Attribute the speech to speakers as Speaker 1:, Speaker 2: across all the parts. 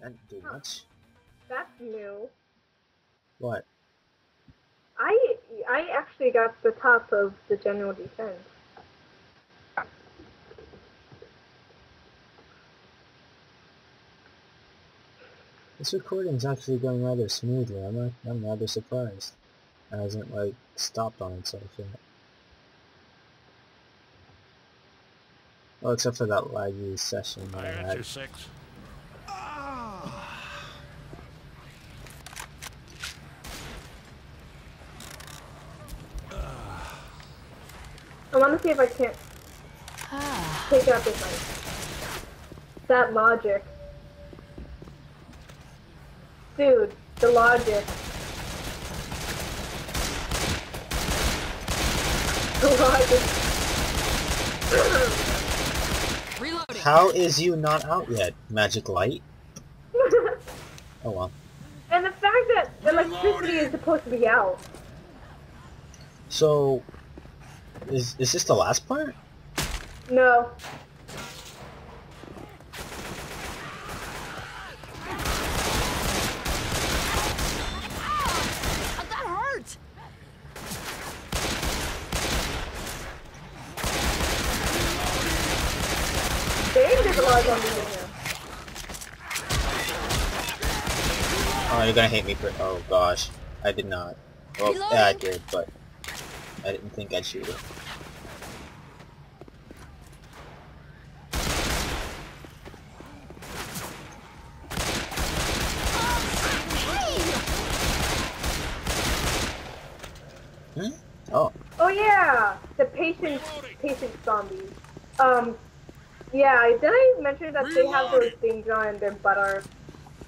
Speaker 1: That didn't do
Speaker 2: Huh.
Speaker 1: much.
Speaker 2: That's new.
Speaker 1: What?
Speaker 2: I I actually got the top of the general defense.
Speaker 1: This recording's actually going rather smoothly. I'm not, I'm rather surprised. It hasn't like stopped on itself yet. Well, except for that laggy session I
Speaker 3: I got
Speaker 1: had.
Speaker 3: your six.
Speaker 2: Want to see if I can't take out this one. That logic. Dude, the logic. The logic.
Speaker 4: Reloading.
Speaker 1: How is you not out yet, Magic Light? Oh well.
Speaker 2: and the fact that electricity is supposed to be out.
Speaker 1: So, is is this the last part?
Speaker 2: No.
Speaker 4: That hurt.
Speaker 2: Dang, there's a lot of zombies in here.
Speaker 1: Oh, you're gonna hate me for. Oh gosh, I did not. Well, yeah, I did, but I didn't think I'd shoot it. Hmm? Oh,
Speaker 2: Oh yeah, the patient patient zombies. Um, yeah, did I mention that they have those things on their butt are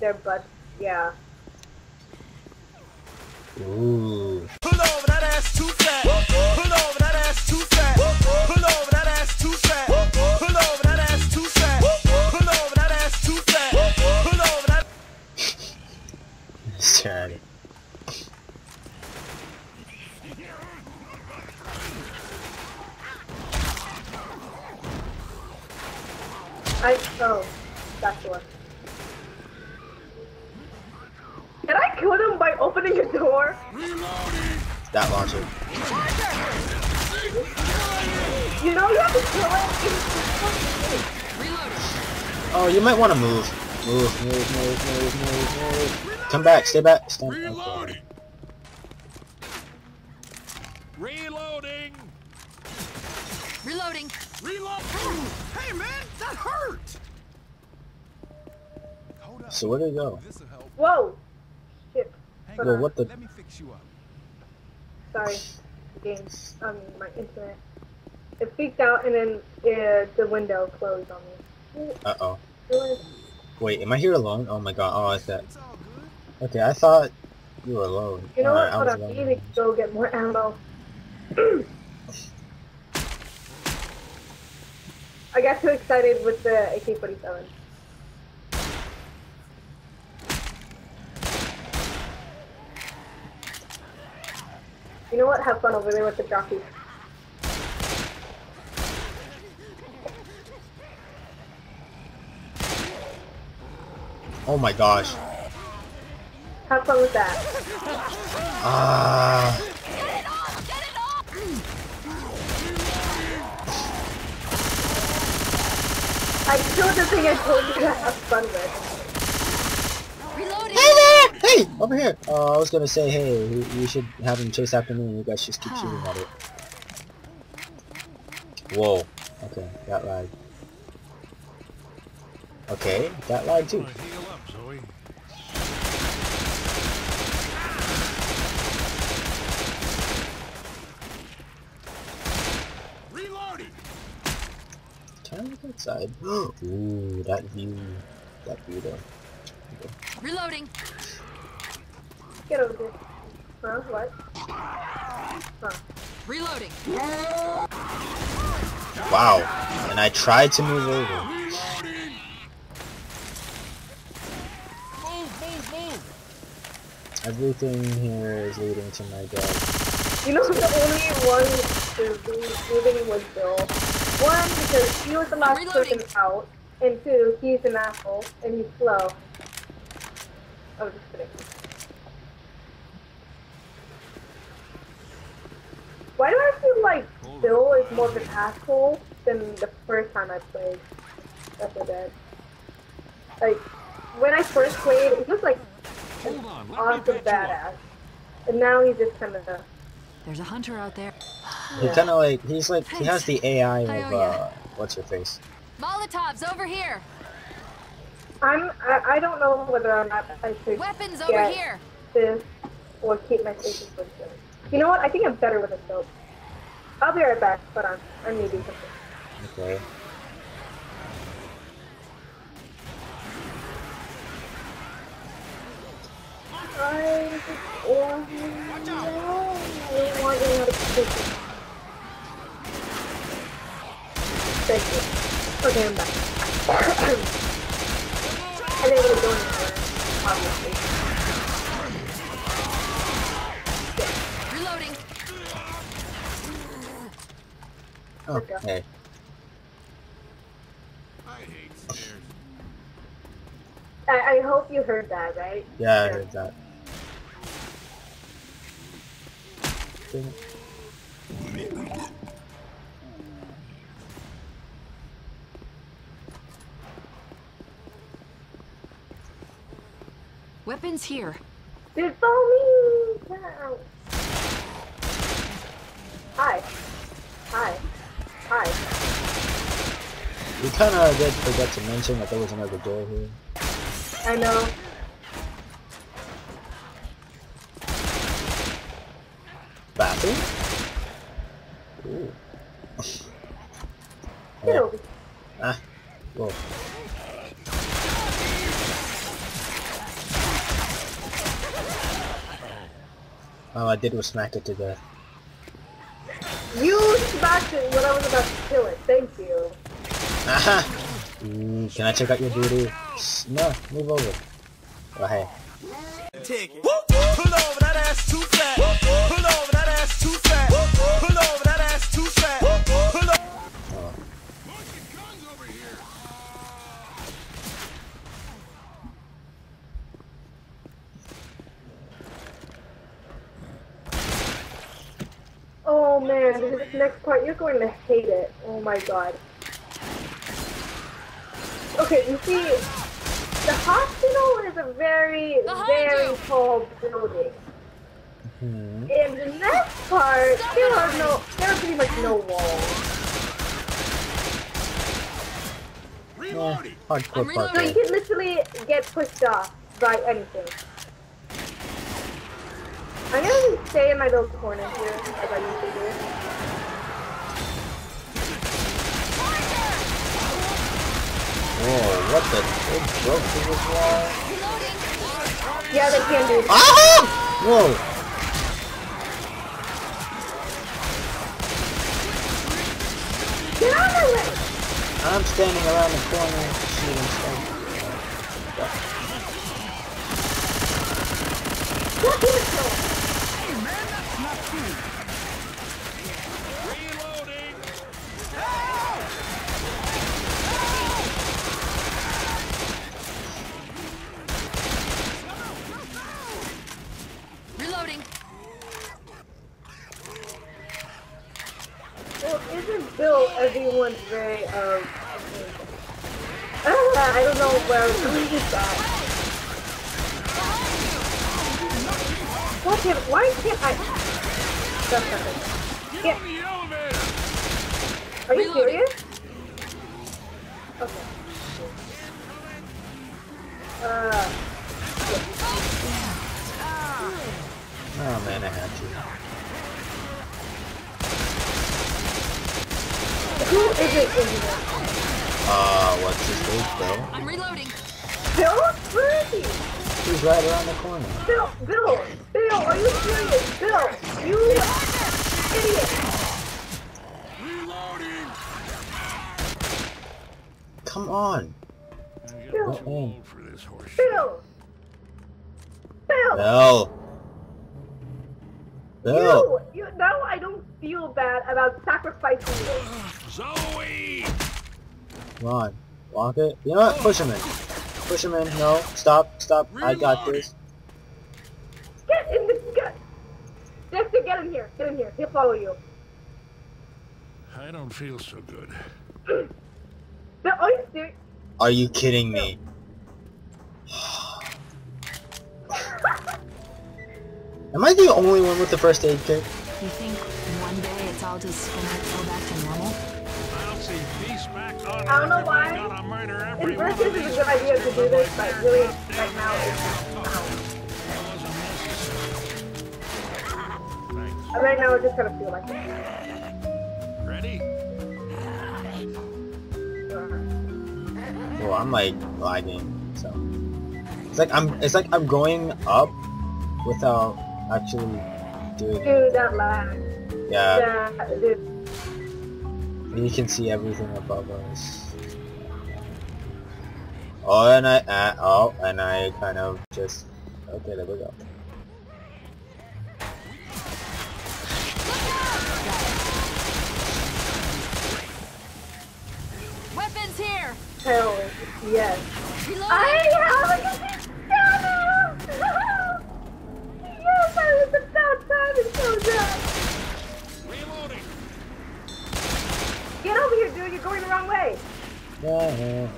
Speaker 2: their butts? Yeah.
Speaker 1: ooh.
Speaker 5: Pull over that ass too fat. Pull over that ass too fat. Pull over that ass too fat. Pull over that ass too fat. Pull over that ass too fat. Pull over that.
Speaker 1: Stare it.
Speaker 2: I oh, that's the one. Did I kill them by opening a door?
Speaker 1: That launcher.
Speaker 2: You know you have to kill it.
Speaker 1: Oh, you might want to move. Move, move, move, move, move, move. Come back, stay back. Stand. Okay.
Speaker 3: Reloading. Reloading.
Speaker 4: Reloading.
Speaker 3: Reload.
Speaker 5: Hey man, that hurt.
Speaker 1: So where did it go?
Speaker 5: This'll.
Speaker 2: Whoa. Shit.
Speaker 1: Well, what the?
Speaker 5: Let me fix you up.
Speaker 2: Sorry. Game. Um, my internet. It freaked out and then uh, the window closed on me.
Speaker 1: Uh oh. Wait, am I here alone? Oh my god. Oh, it's that.
Speaker 5: It's all good.
Speaker 1: Okay, I thought you were alone.
Speaker 2: You know
Speaker 1: Alright,
Speaker 2: what?
Speaker 1: I
Speaker 2: Hold
Speaker 1: was
Speaker 2: on.
Speaker 1: alone.
Speaker 2: Need to go get more ammo. I got too excited with the AK-47. You know what? Have fun over there with the jockey.
Speaker 1: Oh my gosh.
Speaker 2: Have fun with that.
Speaker 1: Ah.
Speaker 4: Get it off. Get.
Speaker 2: I killed the thing I told you to have fun with.
Speaker 4: Reloading.
Speaker 1: Hey over here. Oh, I was gonna say, hey, you, we should have him chase after me. and You guys just keep shooting at it. Whoa. Okay, that lag. Okay, that lag too.
Speaker 3: Gonna heal up, Zoe. Reloading.
Speaker 1: Can I look outside? Ooh, that view. That view though.
Speaker 4: Reloading.
Speaker 2: Get over there. Huh? What? Huh.
Speaker 4: Reloading.
Speaker 1: Wow. And I tried to move over.
Speaker 3: Reloading. Move, move, move.
Speaker 1: Everything here is leading to my death.
Speaker 2: You know the only one to be moving was Bill. One, because he was the last
Speaker 4: Reloading.
Speaker 2: person out, and two, he's an asshole, and he's slow. I was just kidding. Why do I feel like Bill is more of an asshole than the first time I played Left 4 Dead? Like, when I first played, he was like
Speaker 3: Hold on, let me
Speaker 2: awesome
Speaker 3: patch you up.
Speaker 2: badass. And now he's just kind of a...
Speaker 4: There's a hunter out there.
Speaker 1: He kind of like he's like he has the AI of uh, what's your face?
Speaker 4: Molotovs over here.
Speaker 2: I'm, I, I don't know whether or not I should
Speaker 4: Weapons over here.
Speaker 2: this or keep my faces with this. You know what? I think I'm better with a soap. I'll be right back, but I'm, I'm needing something.
Speaker 1: Okay.
Speaker 2: I I want another position. Thank you. Okay, I'm back. I didn't really go anywhere, obviously.
Speaker 4: Reloading.
Speaker 1: Okay.
Speaker 3: I hate stairs.
Speaker 2: I, I hope you heard that, right?
Speaker 1: Yeah, I heard that.
Speaker 4: Weapons here.
Speaker 2: Dude, follow me! Wow. Hi. Hi. Hi.
Speaker 1: We kind of did forget to mention that there was another door here.
Speaker 2: I know.
Speaker 1: Bathroom? Ooh.
Speaker 2: Get
Speaker 1: yeah.
Speaker 2: over
Speaker 1: Ah. Whoa. All I did was smack it to death.
Speaker 2: You smacked it when I was about to kill it. Thank you.
Speaker 1: Aha! Mm, can I check out your booty? S- No, move over. Oh, hey.
Speaker 5: Take it. Pull over
Speaker 2: my god. Okay, you see, the hospital is a very, very tall building.
Speaker 1: Hmm.
Speaker 2: In the next part, there are no, there are pretty much no walls.
Speaker 1: Yeah, hardcore
Speaker 4: I'm reloading.
Speaker 2: So you can literally get pushed off by anything. I'm gonna stay in my little corner here, as I usually do.
Speaker 1: What the? They broke through this wall?
Speaker 2: Yeah, they can do.
Speaker 1: Ah! Whoa!
Speaker 2: Get out of the way!
Speaker 1: I'm standing around the corner shooting stuff.
Speaker 2: What do you kill?
Speaker 3: Reloading.
Speaker 4: Reloading.
Speaker 2: Well, isn't Bill everyone's very, um, I don't know where I was going with that. Why can't, why can't I? That's not it.
Speaker 3: Get
Speaker 2: Yeah.
Speaker 3: on the elevator.
Speaker 2: Are you
Speaker 4: Reloading.
Speaker 2: serious? Okay. Uh,
Speaker 1: Oh man, I had to.
Speaker 2: who is it in here?
Speaker 1: Uh, what's his face, Bill?
Speaker 4: I'm reloading.
Speaker 2: Bill? Where is he?
Speaker 1: He's right around the corner.
Speaker 2: Bill, Bill, Bill, are you serious? Bill, you idiot!
Speaker 3: Reloading.
Speaker 1: Come on.
Speaker 3: I'm getting
Speaker 2: Bill.
Speaker 3: too old for this horse.
Speaker 2: Bill! Bill!
Speaker 1: Bill. Bill.
Speaker 2: You, you, now I don't feel bad about sacrificing you.
Speaker 3: Zoe.
Speaker 1: Come on. Lock it. You know what? Push him in. Push him in. No, stop, stop. I got this.
Speaker 2: Get in the get. Dexter, get in here. Get in here. He'll follow you.
Speaker 3: I don't feel so good.
Speaker 2: No, are you serious?
Speaker 1: Are you kidding me? Am I the only one with the first aid kit?
Speaker 4: You think one day it's all just gonna go back
Speaker 2: I don't know why.
Speaker 3: we gotta
Speaker 2: In
Speaker 3: every one
Speaker 2: first it's a good idea to do this, but really, right now, it's
Speaker 3: wasn't necessary.
Speaker 2: Right now, it's just gonna feel like it.
Speaker 3: Ready?
Speaker 1: Well, I'm like lagging, so it's like I'm it's like I'm going up without actually doing.
Speaker 2: Dude, that lag.
Speaker 1: Yeah,
Speaker 2: Yeah, dude.
Speaker 1: You can see everything above us. Oh, and I uh, oh, and I kind of just okay. There we go.
Speaker 4: Weapons here!
Speaker 2: Hell yes.
Speaker 4: Reloading!
Speaker 2: I have a katana! yes, I was about time to show that. Get over here, dude. You're going the wrong way.
Speaker 1: Yeah, yeah.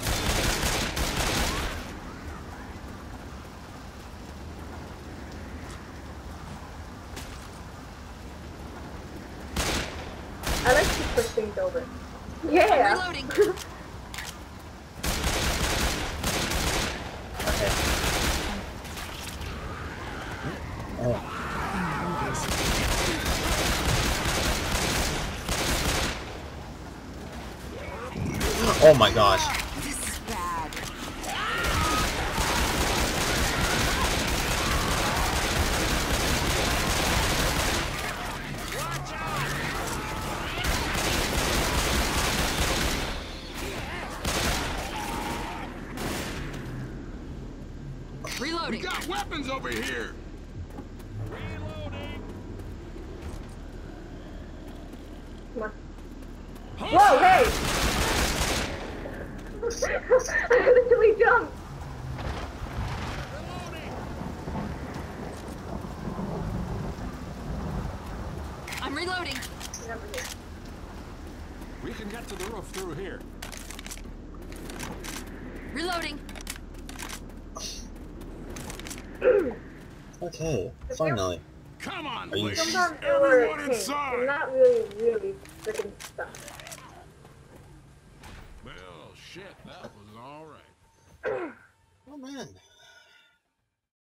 Speaker 2: I like to push things over. Yeah.
Speaker 4: I'm Reloading!
Speaker 1: Okay. Oh, oh my gosh.
Speaker 4: This is bad.
Speaker 3: We got weapons over here. Reloading.
Speaker 2: Come on. Whoa,
Speaker 4: is
Speaker 2: over here.
Speaker 3: We can get to the roof through here.
Speaker 4: Reloading.
Speaker 1: okay, finally.
Speaker 3: Come on,
Speaker 1: Are you.
Speaker 3: Everyone
Speaker 2: inside. I'm not really, really freaking stuck.
Speaker 3: Well, shit, that was all right. oh man.